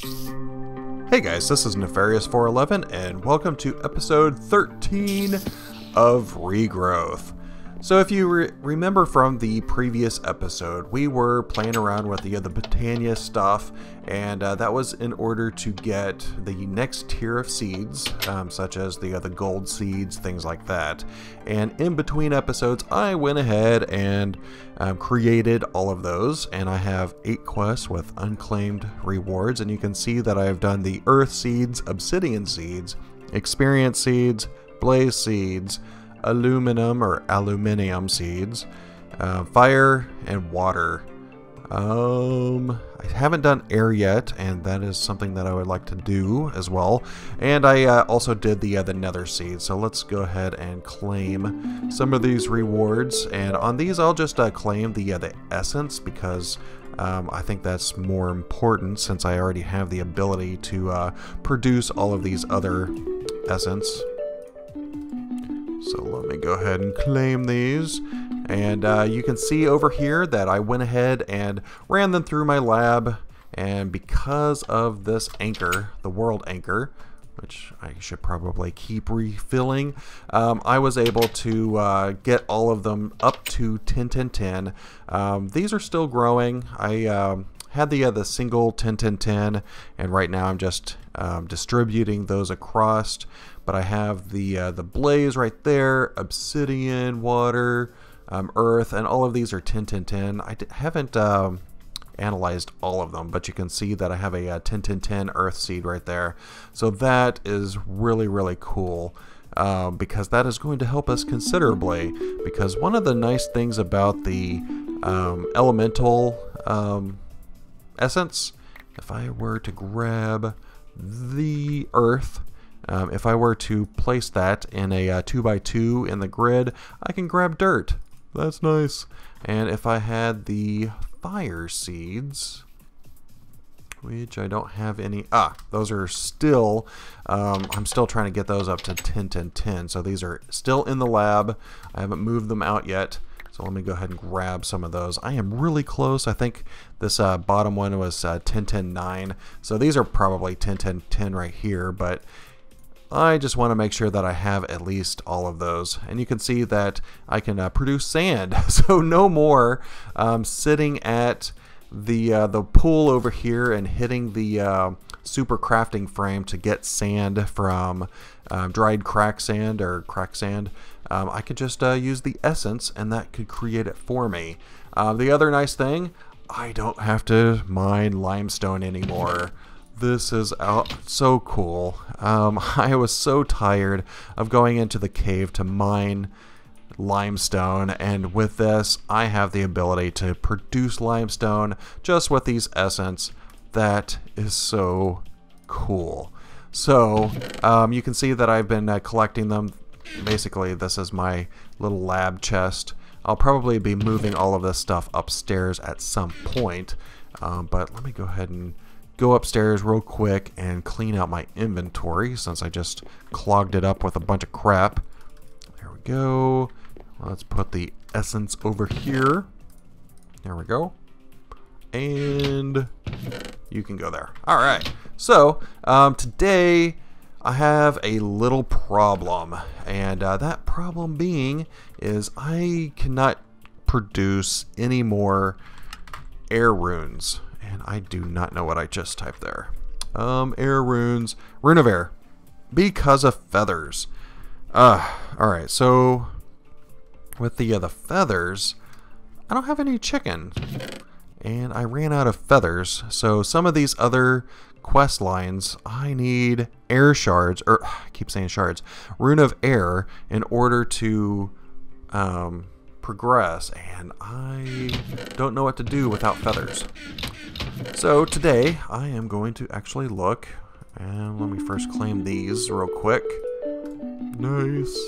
Hey guys, this is Nefarious411 and welcome to episode 13 of Regrowth. So if you re remember from the previous episode, we were playing around with the, the Botania stuff, and uh, that was in order to get the next tier of seeds, um, such as the, the gold seeds, things like that. And in between episodes, I went ahead and um, created all of those, and I have eight quests with unclaimed rewards, and you can see that I have done the earth seeds, obsidian seeds, experience seeds, blaze seeds, aluminum or aluminium seeds, uh, fire, and water. Um, I haven't done air yet, and that is something that I would like to do as well. And I uh, also did the uh, the nether seed, so let's go ahead and claim some of these rewards. And on these, I'll just uh, claim the uh, the essence because um, I think that's more important since I already have the ability to uh, produce all of these other essence. So let me go ahead and claim these. And uh, you can see over here that I went ahead and ran them through my lab. And because of this anchor, the world anchor, which I should probably keep refilling, um, I was able to uh, get all of them up to 10 10 10. Um, these are still growing. I um, had the uh, the single 10 10 10 and right now I'm just um, distributing those across but I have the uh, the blaze right there obsidian water um, earth and all of these are 10 10 10 I haven't um, analyzed all of them but you can see that I have a, a 10 10 10 earth seed right there. So that is really really cool um, because that is going to help us considerably because one of the nice things about the um, elemental um, essence, if I were to grab the earth, um, if I were to place that in a 2x2 uh, in the grid, I can grab dirt. That's nice. And if I had the fire seeds, which I don't have any. Ah, those are still, um, I'm still trying to get those up to 10, 10, 10. So these are still in the lab. I haven't moved them out yet. So let me go ahead and grab some of those. I am really close. I think this uh, bottom one was uh, 10, 10, 9. So these are probably 10, 10, 10 right here, but I just want to make sure that I have at least all of those. And you can see that I can uh, produce sand. So no more um, sitting at the uh, the pool over here and hitting the uh, super crafting frame to get sand from um, dried crack sand or crack sand um, I could just uh, use the essence and that could create it for me. Uh, the other nice thing, I don't have to mine limestone anymore. This is out so cool. Um, I was so tired of going into the cave to mine limestone and with this I have the ability to produce limestone just with these essence that is so cool so um, you can see that I've been uh, collecting them basically this is my little lab chest. I'll probably be moving all of this stuff upstairs at some point, um, but let me go ahead and go upstairs real quick and clean out my inventory since I just clogged it up with a bunch of crap. There we go. Let's put the essence over here. There we go. And you can go there. All right. So um, today I have a little problem, and uh, that problem being is I cannot produce any more air runes, and I do not know what I just typed there. Um, air runes, rune of air, because of feathers. Uh, all right, so with the uh, the feathers, I don't have any chicken, and I ran out of feathers. So some of these other quest lines, I need air shards, or I keep saying shards, rune of air in order to um, progress, and I don't know what to do without feathers. So today I am going to actually look, and let me first claim these real quick. Nice.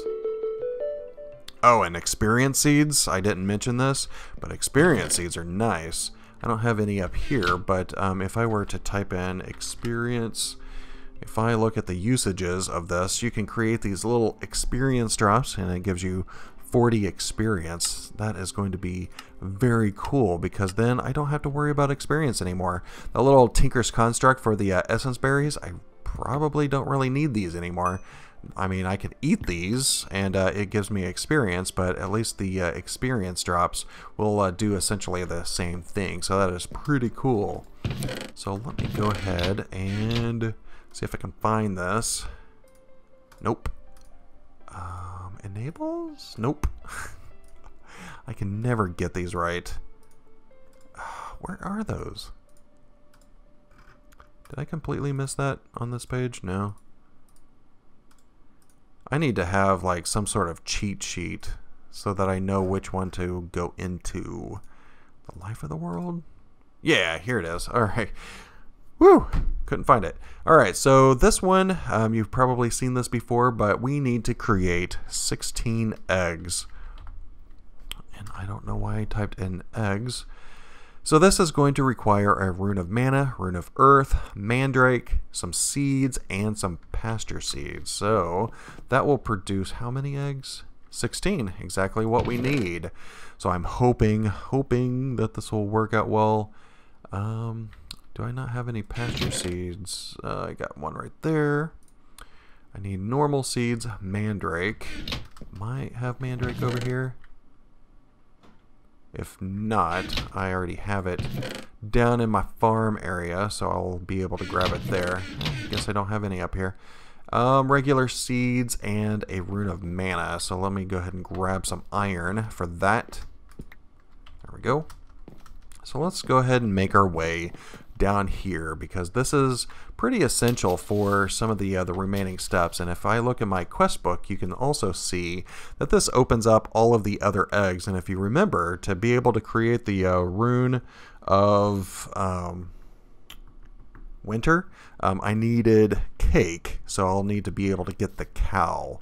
Oh, and experience seeds. I didn't mention this, but experience seeds are nice. I don't have any up here, but um, if I were to type in experience, if I look at the usages of this, you can create these little experience drops, and it gives you 40 experience. That is going to be very cool because then I don't have to worry about experience anymore. The little Tinker's Construct for the uh, Essence Berries, I probably don't really need these anymore. I mean, I can eat these and uh, it gives me experience, but at least the uh, experience drops will uh, do essentially the same thing. So that is pretty cool. So let me go ahead and see if I can find this. Nope. Um, enables? Nope. I can never get these right. Where are those? Did I completely miss that on this page? No. I need to have like some sort of cheat sheet so that I know which one to go into. The life of the world? Yeah, here it is. All right. Woo! Couldn't find it. All right, so this one, um, you've probably seen this before, but we need to create 16 eggs. And I don't know why I typed in eggs. So this is going to require a rune of mana, rune of earth, mandrake, some seeds, and some pasture seeds. So that will produce how many eggs? 16, exactly what we need. So I'm hoping, hoping that this will work out well. Um, do I not have any pasture seeds? Uh, I got one right there. I need normal seeds, mandrake. Might have mandrake over here. If not, I already have it down in my farm area, so I'll be able to grab it there. I guess I don't have any up here. Um, regular seeds and a rune of mana. So let me go ahead and grab some iron for that. There we go. So let's go ahead and make our way down here because this is pretty essential for some of the uh, the remaining steps. And if I look in my quest book you can also see that this opens up all of the other eggs. And if you remember to be able to create the uh, rune of um, winter um, I needed cake. So I'll need to be able to get the cow.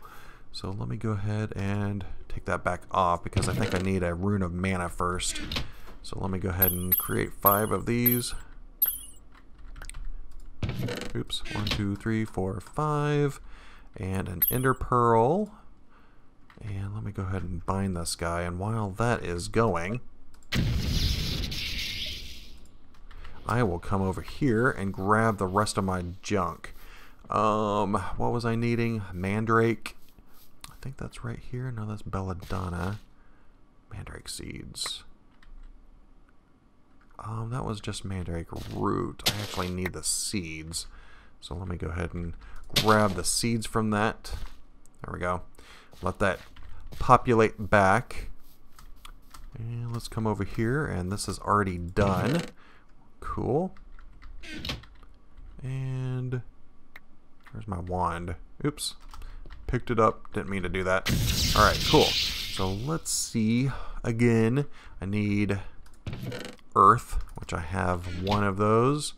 So let me go ahead and take that back off because I think I need a rune of mana first. So let me go ahead and create five of these Oops, one, two, three, four, five. And an ender pearl. And let me go ahead and bind this guy. And while that is going, I will come over here and grab the rest of my junk. Um, what was I needing? Mandrake. I think that's right here. No, that's belladonna. Mandrake seeds. Um, that was just mandrake root. I actually need the seeds. So let me go ahead and grab the seeds from that. There we go. Let that populate back. And let's come over here, and this is already done. Cool. And where's my wand? Oops. Picked it up. Didn't mean to do that. Alright, cool. So let's see. Again, I need earth, which I have one of those.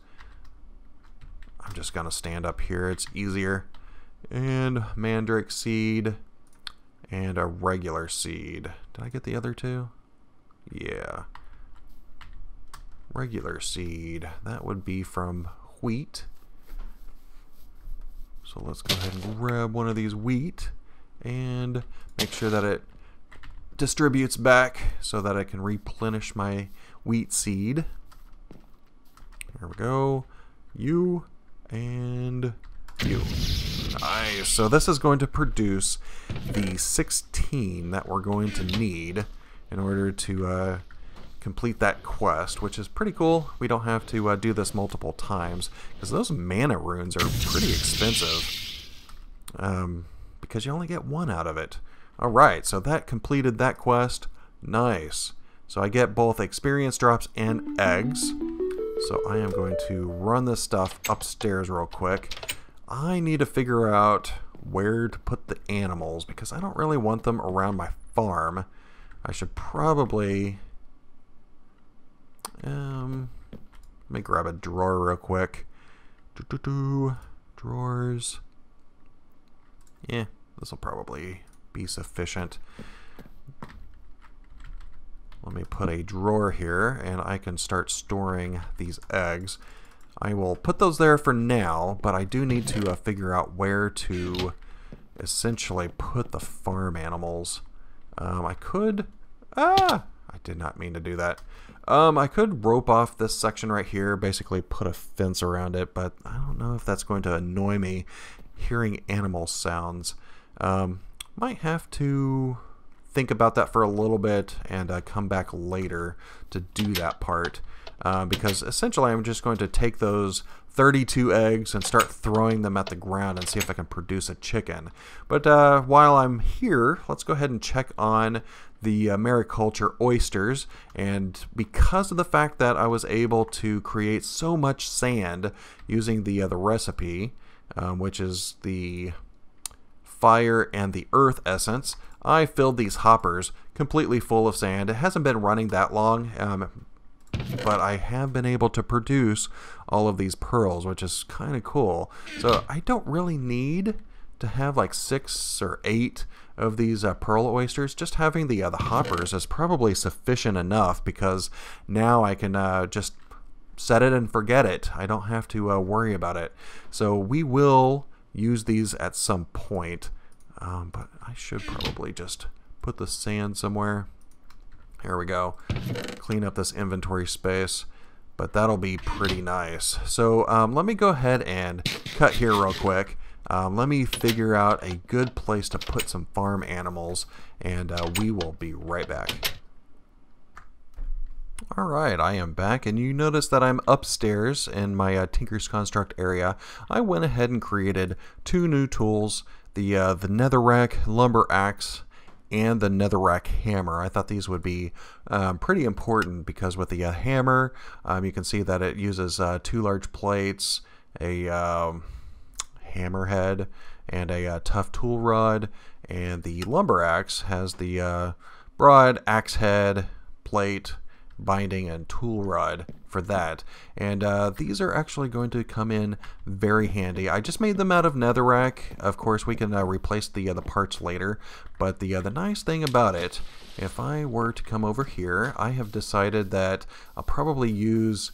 I'm just going to stand up here. It's easier. And mandrake seed and a regular seed. Did I get the other two? Yeah. Regular seed. That would be from wheat. So let's go ahead and grab one of these wheat and make sure that it distributes back so that I can replenish my wheat seed. There we go. You and you. Nice. So this is going to produce the 16 that we're going to need in order to uh, complete that quest, which is pretty cool. We don't have to uh, do this multiple times because those mana runes are pretty expensive um, because you only get one out of it. Alright, so that completed that quest. Nice. So I get both experience drops and eggs. So I am going to run this stuff upstairs real quick. I need to figure out where to put the animals because I don't really want them around my farm. I should probably... Um, let me grab a drawer real quick. Doo -doo -doo. Drawers. Yeah, this will probably be sufficient. Let me put a drawer here and I can start storing these eggs. I will put those there for now, but I do need to uh, figure out where to essentially put the farm animals. Um, I could... Ah! I did not mean to do that. Um, I could rope off this section right here, basically put a fence around it, but I don't know if that's going to annoy me hearing animal sounds. Um, might have to think about that for a little bit and uh, come back later to do that part. Uh, because essentially I'm just going to take those 32 eggs and start throwing them at the ground and see if I can produce a chicken. But uh, while I'm here, let's go ahead and check on the uh, mariculture oysters. And because of the fact that I was able to create so much sand using the, uh, the recipe, um, which is the fire and the earth essence, I filled these hoppers completely full of sand. It hasn't been running that long, um, but I have been able to produce all of these pearls, which is kind of cool. So I don't really need to have like six or eight of these uh, pearl oysters. Just having the uh, the hoppers is probably sufficient enough because now I can uh, just set it and forget it. I don't have to uh, worry about it. So we will use these at some point, um, but I should probably just put the sand somewhere. Here we go. Clean up this inventory space. But that'll be pretty nice. So um, let me go ahead and cut here real quick. Um, let me figure out a good place to put some farm animals. And uh, we will be right back. Alright, I am back, and you notice that I'm upstairs in my uh, Tinker's Construct area. I went ahead and created two new tools, the, uh, the Netherrack Lumber Axe and the netherrack hammer. I thought these would be um, pretty important because with the uh, hammer, um, you can see that it uses uh, two large plates, a um, hammerhead, and a uh, tough tool rod. And the lumber axe has the uh, broad axe head, plate, binding and tool rod for that. And uh, these are actually going to come in very handy. I just made them out of netherrack. Of course, we can uh, replace the, uh, the parts later. But the, uh, the nice thing about it, if I were to come over here, I have decided that I'll probably use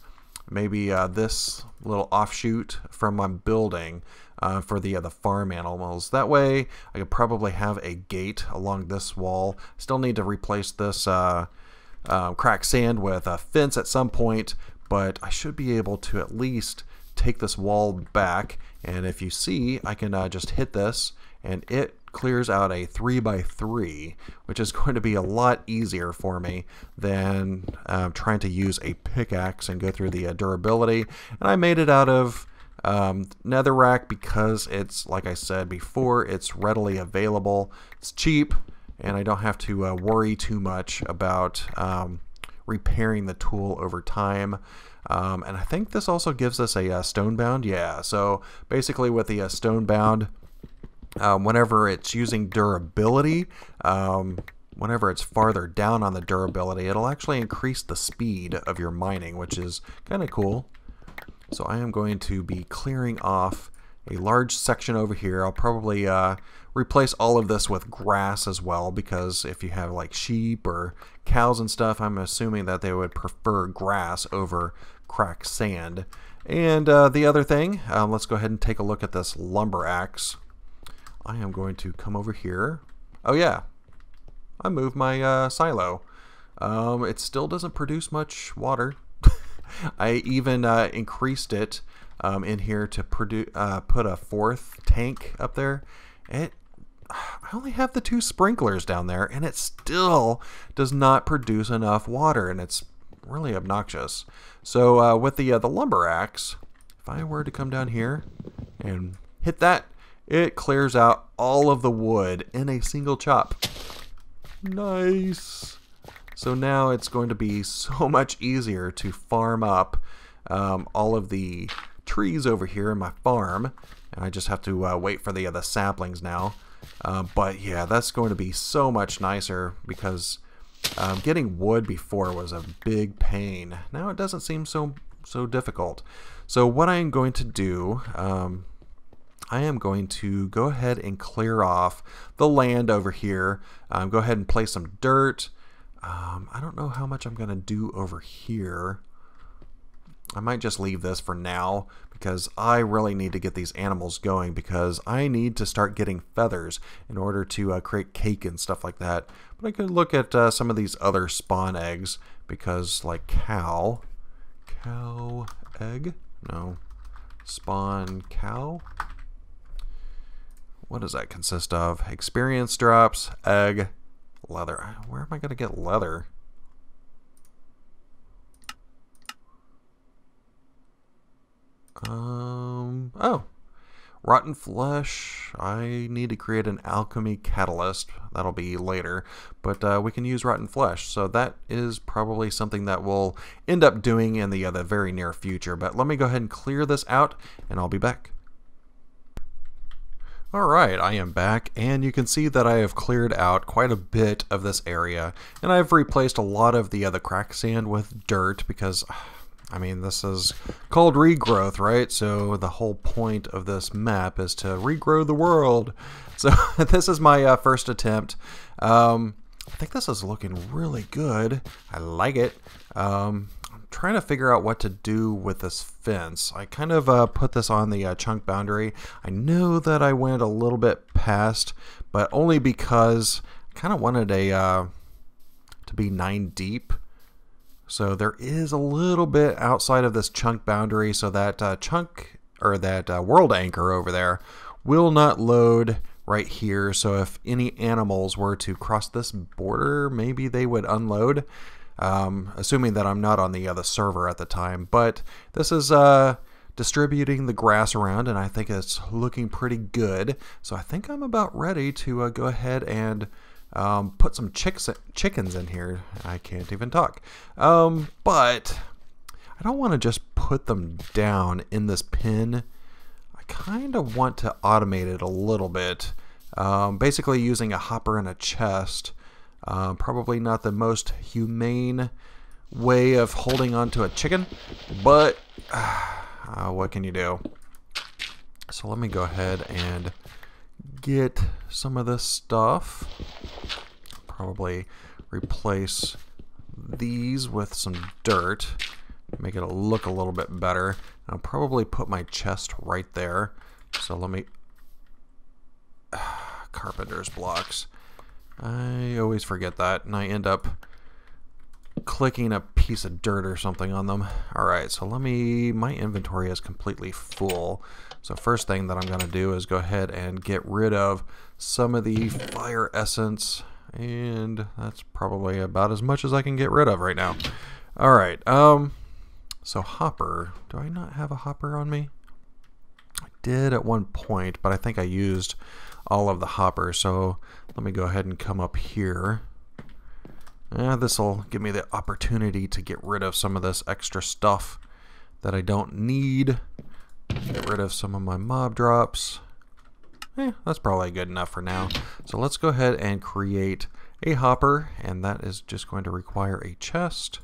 maybe uh, this little offshoot from my building uh, for the uh, the farm animals. That way, I could probably have a gate along this wall. Still need to replace this uh, um, crack sand with a fence at some point, but I should be able to at least take this wall back. And if you see, I can uh, just hit this and it clears out a 3 by 3 which is going to be a lot easier for me than um, trying to use a pickaxe and go through the uh, durability. And I made it out of um, netherrack because it's, like I said before, it's readily available. It's cheap and I don't have to uh, worry too much about um, repairing the tool over time. Um, and I think this also gives us a, uh, stone bound. Yeah, so basically with the uh, stone bound, um, whenever it's using durability, um, whenever it's farther down on the durability, it'll actually increase the speed of your mining, which is kind of cool. So I am going to be clearing off a large section over here. I'll probably uh, replace all of this with grass as well because if you have like sheep or cows and stuff, I'm assuming that they would prefer grass over cracked sand. And uh, the other thing, um, let's go ahead and take a look at this lumber axe. I am going to come over here. Oh yeah, I moved my uh, silo. Um, it still doesn't produce much water. I even uh, increased it um, in here to produce uh, put a fourth tank up there. It I only have the two sprinklers down there, and it still does not produce enough water, and it's really obnoxious. So uh, with the uh, the lumber axe, if I were to come down here and hit that, it clears out all of the wood in a single chop. Nice. So now it's going to be so much easier to farm up um, all of the trees over here in my farm. And I just have to uh, wait for the, uh, the saplings now. Uh, but yeah, that's going to be so much nicer because um, getting wood before was a big pain. Now it doesn't seem so so difficult. So what I am going to do, um, I am going to go ahead and clear off the land over here. Um, go ahead and place some dirt. Um, I don't know how much I'm going to do over here. I might just leave this for now because I really need to get these animals going because I need to start getting feathers in order to uh, create cake and stuff like that. But I could look at uh, some of these other spawn eggs because like cow, cow egg, no, spawn cow. What does that consist of? Experience drops, egg, leather. Where am I going to get leather? Um, oh, rotten flesh. I need to create an alchemy catalyst. That'll be later, but uh, we can use rotten flesh. So that is probably something that we'll end up doing in the, uh, the very near future. But let me go ahead and clear this out, and I'll be back. Alright, I am back, and you can see that I have cleared out quite a bit of this area, and I've replaced a lot of the other crack sand with dirt because I mean, this is called regrowth, right? So the whole point of this map is to regrow the world. So this is my uh, first attempt. Um, I think this is looking really good. I like it. Um, I'm trying to figure out what to do with this fence. I kind of uh, put this on the uh, chunk boundary. I know that I went a little bit past, but only because I kind of wanted a uh, to be nine deep. So there is a little bit outside of this chunk boundary, so that uh, chunk or that uh, world anchor over there will not load right here. So if any animals were to cross this border, maybe they would unload. Um, assuming that I'm not on the other server at the time. But this is uh, distributing the grass around, and I think it's looking pretty good. So I think I'm about ready to uh, go ahead and um, put some chicks, chickens in here. I can't even talk. Um, but I don't want to just put them down in this pin. I kind of want to automate it a little bit. Um, basically using a hopper and a chest. Uh, probably not the most humane way of holding onto a chicken, but uh, what can you do? So let me go ahead and get some of this stuff. Probably replace these with some dirt, make it look a little bit better. I'll probably put my chest right there. So let me... Carpenter's blocks. I always forget that, and I end up clicking a piece of dirt or something on them. Alright, so let me... My inventory is completely full. So first thing that I'm going to do is go ahead and get rid of some of the fire essence. And that's probably about as much as I can get rid of right now. Alright, um, so hopper. Do I not have a hopper on me? I did at one point, but I think I used all of the hopper. So let me go ahead and come up here. Uh, this will give me the opportunity to get rid of some of this extra stuff that I don't need. Get rid of some of my mob drops. Eh, that's probably good enough for now. So let's go ahead and create a hopper, and that is just going to require a chest.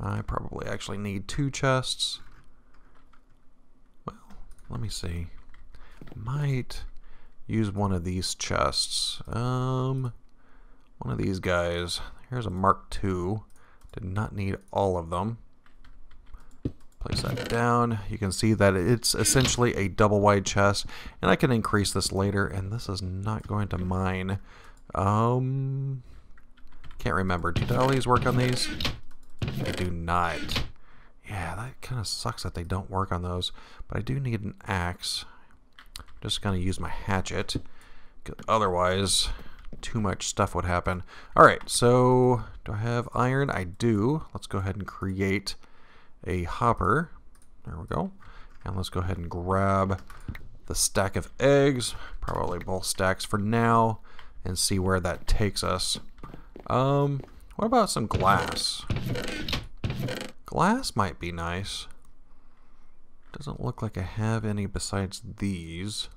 I probably actually need two chests. Well, let me see. Might use one of these chests. Um, one of these guys. Here's a Mark II. Did not need all of them. Place that down. You can see that it's essentially a double wide chest, and I can increase this later, and this is not going to mine. Um, can't remember. Do dollies work on these? They do not. Yeah, that kind of sucks that they don't work on those, but I do need an axe. I'm just going to use my hatchet, otherwise too much stuff would happen. Alright, so do I have iron? I do. Let's go ahead and create a hopper. There we go. And let's go ahead and grab the stack of eggs, probably both stacks for now, and see where that takes us. Um, what about some glass? Glass might be nice. Doesn't look like I have any besides these.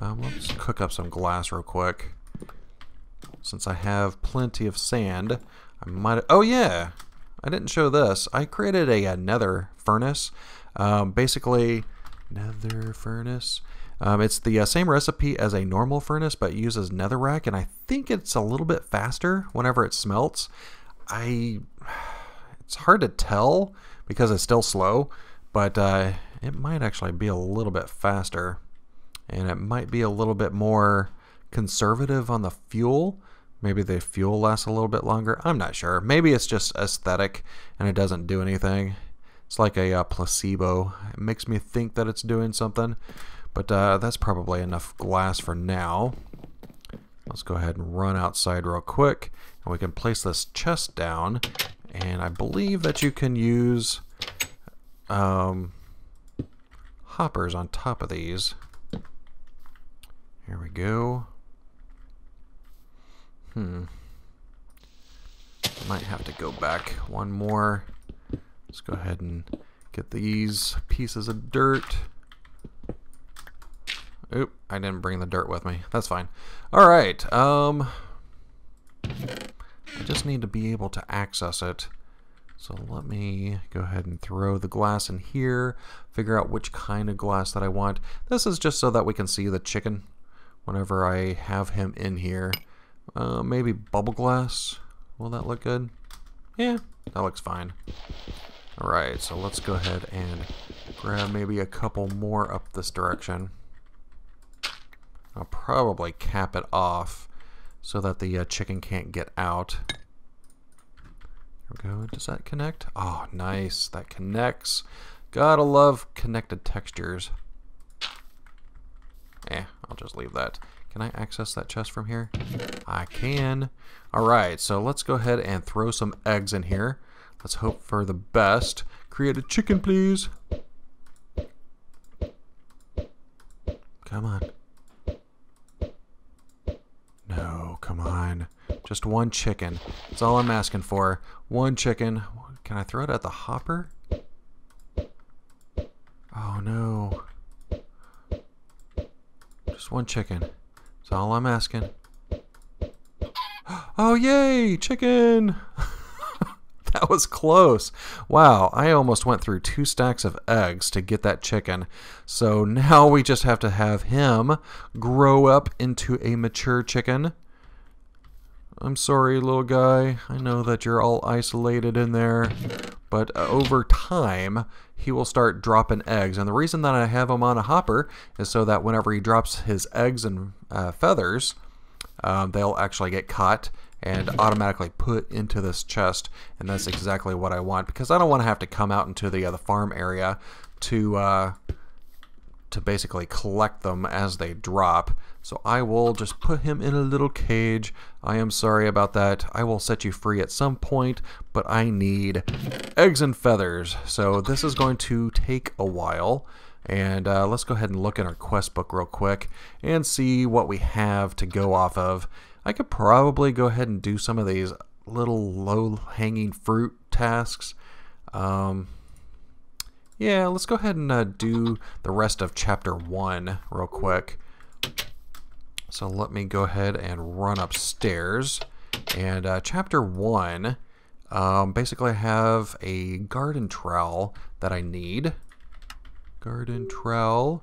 Um, let's cook up some glass real quick. Since I have plenty of sand, I might... Oh yeah! I didn't show this. I created a, a nether furnace. Um, basically, nether furnace. Um, it's the uh, same recipe as a normal furnace, but uses netherrack, and I think it's a little bit faster whenever it smelts. I, it's hard to tell because it's still slow, but uh, it might actually be a little bit faster. And it might be a little bit more conservative on the fuel. Maybe the fuel lasts a little bit longer. I'm not sure. Maybe it's just aesthetic and it doesn't do anything. It's like a uh, placebo. It makes me think that it's doing something. But uh, that's probably enough glass for now. Let's go ahead and run outside real quick. And we can place this chest down. And I believe that you can use um, hoppers on top of these. Here we go. Hmm. Might have to go back one more. Let's go ahead and get these pieces of dirt. Oop, I didn't bring the dirt with me. That's fine. Alright, um... I just need to be able to access it. So let me go ahead and throw the glass in here, figure out which kind of glass that I want. This is just so that we can see the chicken whenever I have him in here. Uh, maybe bubble glass. Will that look good? Yeah, that looks fine. Alright, so let's go ahead and grab maybe a couple more up this direction. I'll probably cap it off so that the uh, chicken can't get out. There we go. Does that connect? Oh, nice. That connects. Gotta love connected textures. Eh, I'll just leave that. Can I access that chest from here? I can. Alright, so let's go ahead and throw some eggs in here. Let's hope for the best. Create a chicken, please. Come on. No, come on. Just one chicken. That's all I'm asking for. One chicken. Can I throw it at the hopper? Oh, no. Just one chicken. That's all I'm asking. Oh, yay! Chicken! that was close. Wow, I almost went through two stacks of eggs to get that chicken. So now we just have to have him grow up into a mature chicken. I'm sorry, little guy. I know that you're all isolated in there. But over time, he will start dropping eggs. And the reason that I have him on a hopper is so that whenever he drops his eggs and uh, feathers, um, they'll actually get caught and automatically put into this chest. And that's exactly what I want because I don't want to have to come out into the, uh, the farm area to uh, to basically collect them as they drop. So I will just put him in a little cage. I am sorry about that. I will set you free at some point, but I need eggs and feathers. So this is going to take a while. And uh, let's go ahead and look in our quest book real quick and see what we have to go off of. I could probably go ahead and do some of these little low-hanging fruit tasks. Um, yeah, let's go ahead and uh, do the rest of chapter 1 real quick. So let me go ahead and run upstairs. And uh, chapter 1, um, basically I have a garden trowel that I need. Garden trowel.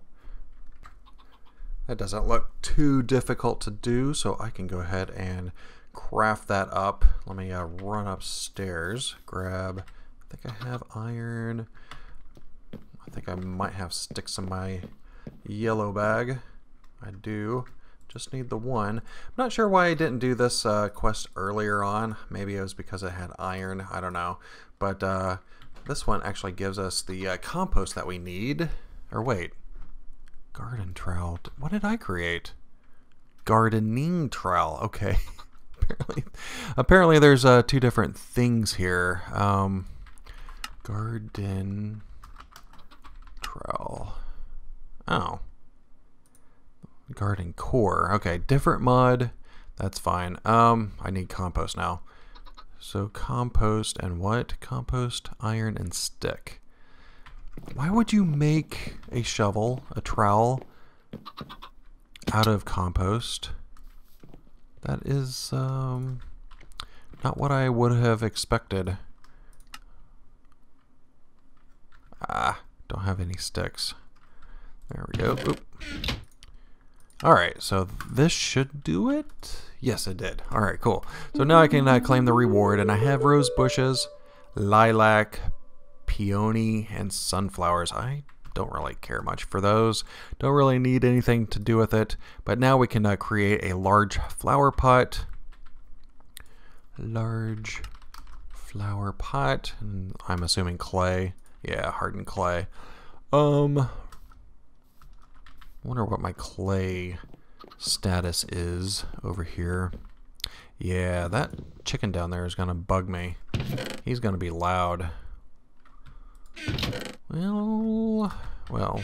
That doesn't look too difficult to do, so I can go ahead and craft that up. Let me uh, run upstairs, grab, I think I have iron. I think I might have sticks in my yellow bag. I do. Just need the one. I'm not sure why I didn't do this uh, quest earlier on. Maybe it was because it had iron. I don't know. But uh, this one actually gives us the uh, compost that we need. Or wait. Garden trowel. What did I create? Gardening trowel. Okay. apparently, apparently there's uh, two different things here. Um, garden trowel. Oh. Garden core. Okay, different mud. That's fine. Um, I need compost now. So compost and what? Compost, iron, and stick. Why would you make a shovel, a trowel, out of compost? That is um, not what I would have expected. Ah, don't have any sticks. There we go. Oop. Alright, so this should do it? Yes, it did. Alright, cool. So now I can uh, claim the reward, and I have rose bushes, lilac, peony and sunflowers. I don't really care much for those. Don't really need anything to do with it. But now we can uh, create a large flower pot. Large flower pot. And I'm assuming clay. Yeah, hardened clay. Um, wonder what my clay status is over here. Yeah, that chicken down there is going to bug me. He's going to be loud. Well, well,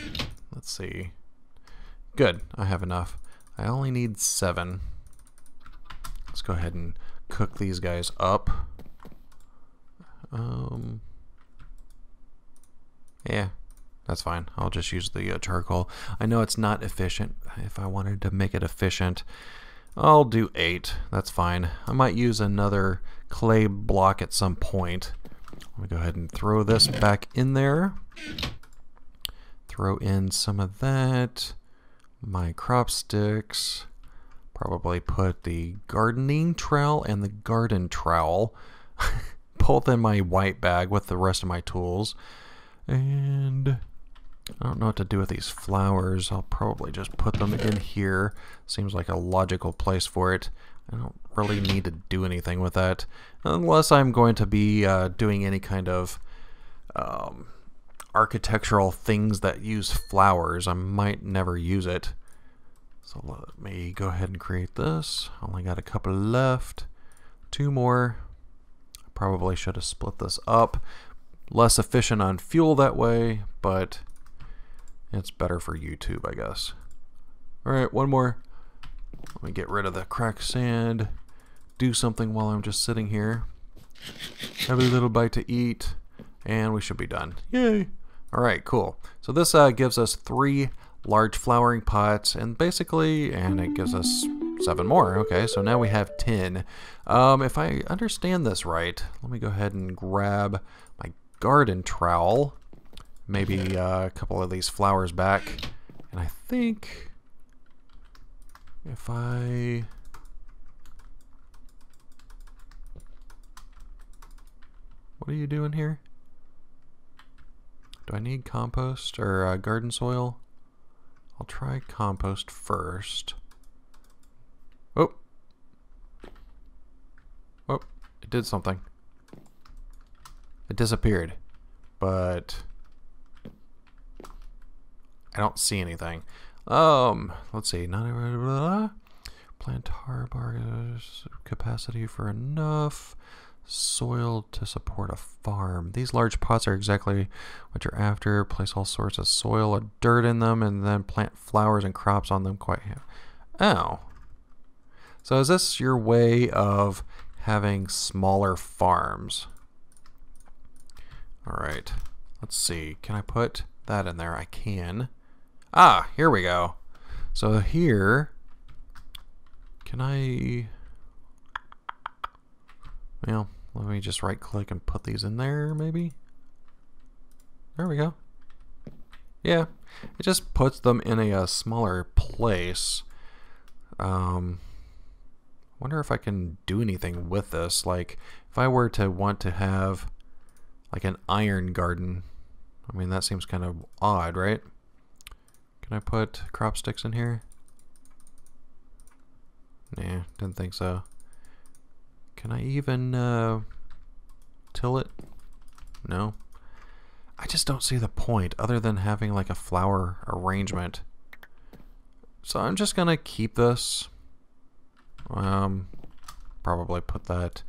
let's see. Good, I have enough. I only need seven. Let's go ahead and cook these guys up. Um, yeah, that's fine. I'll just use the uh, charcoal. I know it's not efficient. If I wanted to make it efficient, I'll do eight. That's fine. I might use another clay block at some point. Let me go ahead and throw this back in there. Throw in some of that. My crop sticks. Probably put the gardening trowel and the garden trowel both in my white bag with the rest of my tools. And I don't know what to do with these flowers. I'll probably just put them in here. Seems like a logical place for it. I don't really need to do anything with that. Unless I'm going to be uh, doing any kind of um, architectural things that use flowers. I might never use it. So let me go ahead and create this. Only got a couple left. Two more. Probably should have split this up. Less efficient on fuel that way, but it's better for YouTube, I guess. Alright, one more. Let me get rid of the cracked sand. Do something while I'm just sitting here. Have a little bite to eat. And we should be done. Yay! Alright, cool. So this uh, gives us three large flowering pots and basically, and it gives us seven more. Okay, so now we have 10. Um, if I understand this right, let me go ahead and grab my garden trowel maybe uh, a couple of these flowers back. And I think if I... What are you doing here? Do I need compost or uh, garden soil? I'll try compost first. Oh. Oh, it did something. It disappeared. But I don't see anything. Um, let's see. Not plantar bar capacity for enough soil to support a farm. These large pots are exactly what you're after. Place all sorts of soil or dirt in them and then plant flowers and crops on them quite Oh. So is this your way of having smaller farms? All right. Let's see. Can I put that in there? I can. Ah, here we go. So here, can I, well, let me just right click and put these in there maybe. There we go. Yeah, it just puts them in a, a smaller place. Um, wonder if I can do anything with this. Like, if I were to want to have like an iron garden, I mean, that seems kind of odd, right? Can I put crop sticks in here? Nah, didn't think so. Can I even uh, till it? No. I just don't see the point other than having like a flower arrangement. So I'm just gonna keep this. Um, probably put that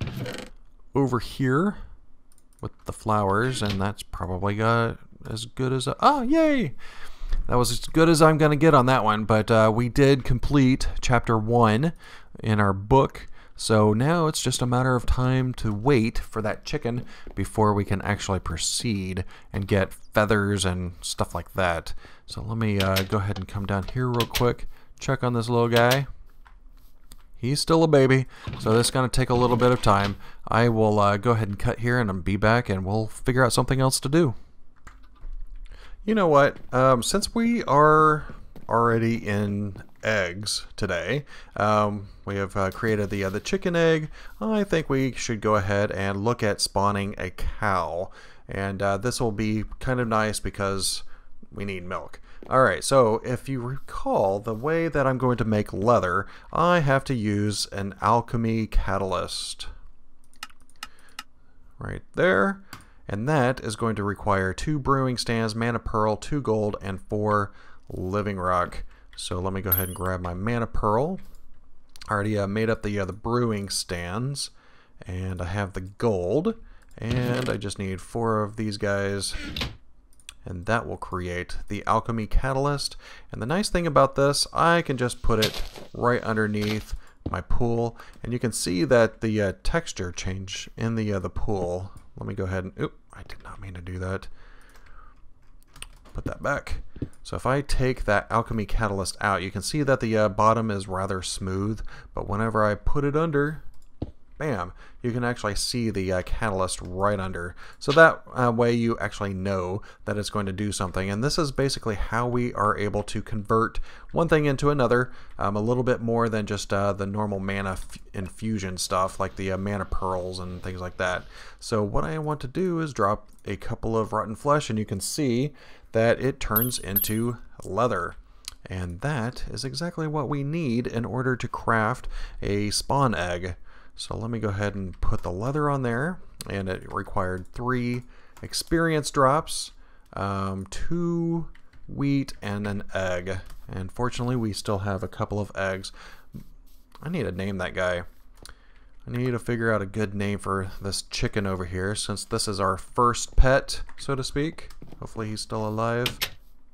over here with the flowers, and that's probably got as good as a. Oh, yay! That was as good as I'm going to get on that one. But uh, we did complete chapter one in our book. So now it's just a matter of time to wait for that chicken before we can actually proceed and get feathers and stuff like that. So let me uh, go ahead and come down here real quick, check on this little guy. He's still a baby, so this is going to take a little bit of time. I will uh, go ahead and cut here and I'll be back and we'll figure out something else to do. You know what? Um, since we are already in eggs today, um, we have uh, created the, uh, the chicken egg. I think we should go ahead and look at spawning a cow. And uh, this will be kind of nice because we need milk. Alright, so if you recall, the way that I'm going to make leather, I have to use an alchemy catalyst. Right there. And that is going to require two brewing stands, mana pearl, two gold, and four living rock. So let me go ahead and grab my mana pearl. Already uh, made up the, uh, the brewing stands. And I have the gold. And I just need four of these guys and that will create the alchemy catalyst and the nice thing about this I can just put it right underneath my pool and you can see that the uh, texture change in the uh, the pool let me go ahead and oop I did not mean to do that. Put that back. So if I take that alchemy catalyst out you can see that the uh, bottom is rather smooth but whenever I put it under bam, you can actually see the uh, catalyst right under. So that uh, way you actually know that it's going to do something. And this is basically how we are able to convert one thing into another um, a little bit more than just uh, the normal mana infusion stuff like the uh, mana pearls and things like that. So what I want to do is drop a couple of rotten flesh and you can see that it turns into leather. And that is exactly what we need in order to craft a spawn egg. So let me go ahead and put the leather on there. And it required three experience drops, um, two wheat, and an egg. And fortunately, we still have a couple of eggs. I need to name that guy. I need to figure out a good name for this chicken over here since this is our first pet, so to speak. Hopefully he's still alive.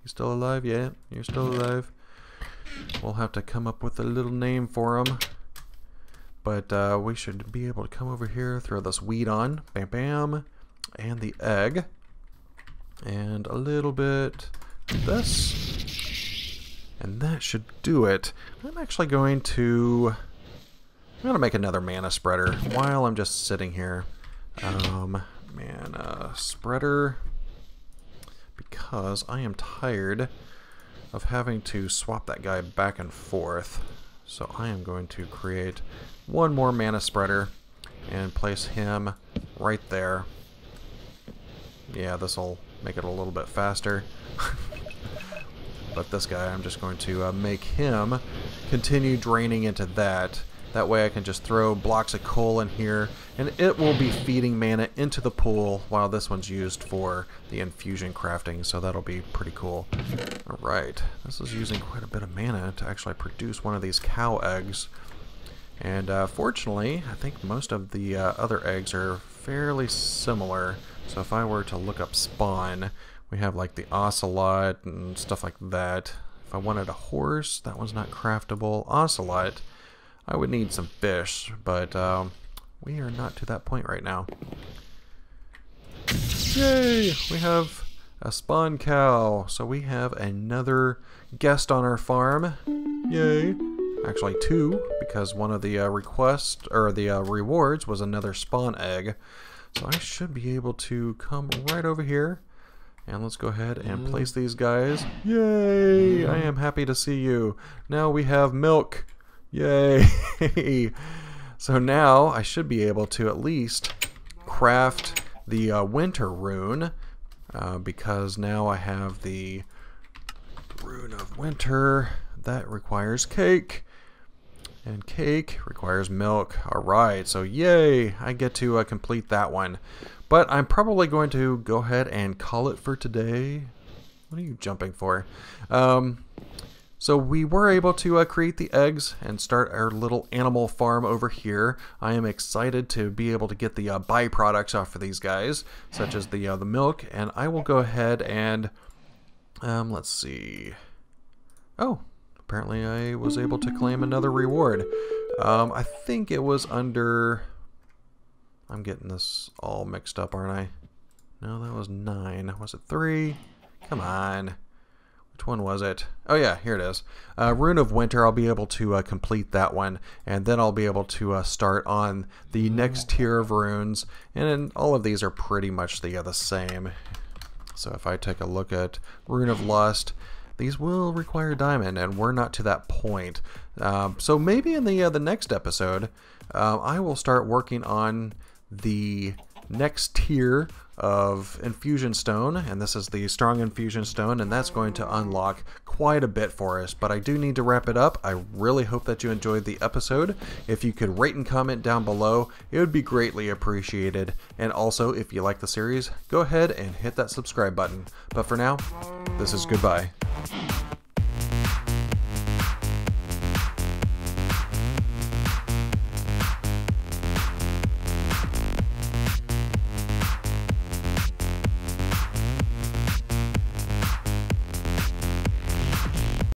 He's still alive? Yeah, you're still alive. We'll have to come up with a little name for him. But uh, we should be able to come over here, throw this wheat on, bam bam, and the egg, and a little bit this, and that should do it. I'm actually going to, I'm going to make another mana spreader while I'm just sitting here. Um, mana spreader, because I am tired of having to swap that guy back and forth. So I am going to create one more mana spreader and place him right there. Yeah, this will make it a little bit faster. but this guy, I'm just going to uh, make him continue draining into that. That way I can just throw blocks of coal in here, and it will be feeding mana into the pool while this one's used for the infusion crafting, so that'll be pretty cool. Alright, this is using quite a bit of mana to actually produce one of these cow eggs. And uh, fortunately, I think most of the uh, other eggs are fairly similar. So if I were to look up spawn, we have like the ocelot and stuff like that. If I wanted a horse, that one's not craftable. Ocelot, I would need some fish, but um, we are not to that point right now. Yay! We have a spawn cow. So we have another guest on our farm. Yay! Actually two, because one of the uh, requests, or the uh, rewards was another spawn egg. So I should be able to come right over here. And let's go ahead and mm. place these guys. Yay! I am happy to see you. Now we have milk. Yay! so now I should be able to at least craft the uh, winter rune. Uh, because now I have the rune of winter. That requires cake. And cake requires milk. Alright, so yay! I get to uh, complete that one. But I'm probably going to go ahead and call it for today. What are you jumping for? Um, so we were able to uh, create the eggs and start our little animal farm over here. I am excited to be able to get the uh, byproducts off of these guys, such as the uh, the milk. And I will go ahead and um, let's see. Oh, apparently I was able to claim another reward. Um, I think it was under... I'm getting this all mixed up, aren't I? No, that was nine. Was it three? Come on. Which one was it? Oh yeah, here it is. Uh, Rune of Winter, I'll be able to uh, complete that one, and then I'll be able to uh, start on the next tier of runes, and all of these are pretty much the, uh, the same. So if I take a look at Rune of Lust, these will require diamond, and we're not to that point. Um, so maybe in the uh, the next episode, uh, I will start working on the next tier of infusion stone and this is the strong infusion stone and that's going to unlock quite a bit for us but I do need to wrap it up. I really hope that you enjoyed the episode. If you could rate and comment down below it would be greatly appreciated. And also if you like the series go ahead and hit that subscribe button. But for now this is goodbye